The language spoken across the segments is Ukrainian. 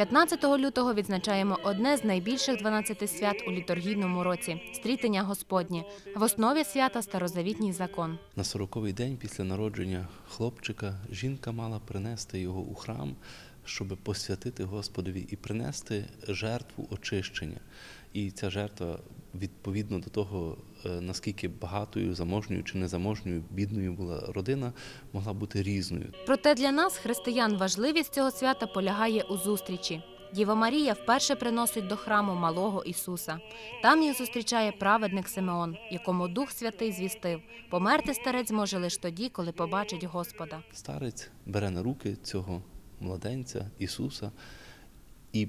15 лютого відзначаємо одне з найбільших 12 свят у літургійному році стрітення Господнє. В основі свята старозавітній закон. На сороковий день після народження хлопчика жінка мала принести його у храм, щоб посвятити Господові і принести жертву очищення. І ця жертва відповідно до того, е, наскільки багатою, заможньою чи незаможньою, бідною була родина, могла бути різною. Проте для нас, християн, важливість цього свята полягає у зустрічі. Діва Марія вперше приносить до храму малого Ісуса. Там їх зустрічає праведник Симеон, якому Дух Святий звістив. Померти старець зможе лише тоді, коли побачить Господа. Старець бере на руки цього младенця Ісуса і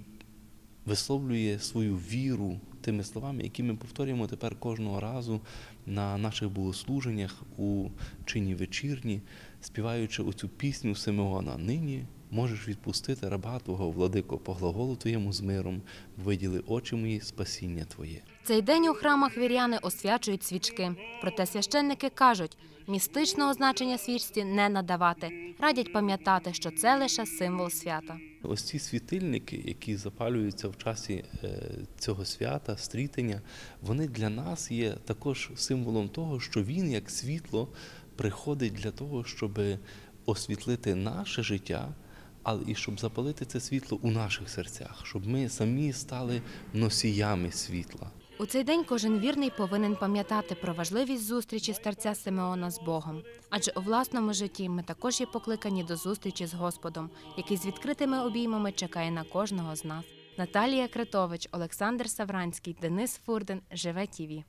висловлює свою віру тими словами, які ми повторюємо тепер кожного разу на наших богослуженнях у чині вечірні, співаючи оцю пісню Симеона. Нині можеш відпустити раба Твого, владико, по глаголу Твоєму з миром, виділи очі мої спасіння Твоє. Цей день у храмах віряни освячують свічки. Проте священники кажуть, містичного значення свічці не надавати. Радять пам'ятати, що це лише символ свята. Ось ці світильники, які запалюються в часі е, цього свята, стрітення, вони для нас є також символом того, що він, як світло, приходить для того, щоб освітлити наше життя, але і щоб запалити це світло у наших серцях, щоб ми самі стали носіями світла. У цей день кожен вірний повинен пам'ятати про важливість зустрічі старця Симеона з Богом. Адже у власному житті ми також є покликані до зустрічі з Господом, який з відкритими обіймами чекає на кожного з нас. Наталія Критович, Олександр Савранський, Денис Фурден, Живе ТІВІ.